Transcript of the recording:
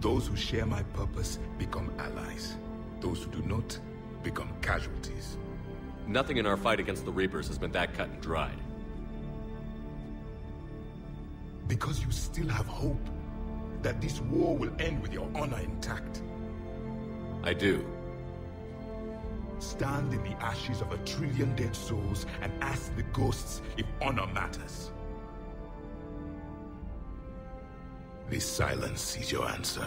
Those who share my purpose become allies. Those who do not become casualties. Nothing in our fight against the Reapers has been that cut and dried. Because you still have hope that this war will end with your honor intact. I do. Stand in the ashes of a trillion dead souls and ask the ghosts if honor matters. This silence is your answer.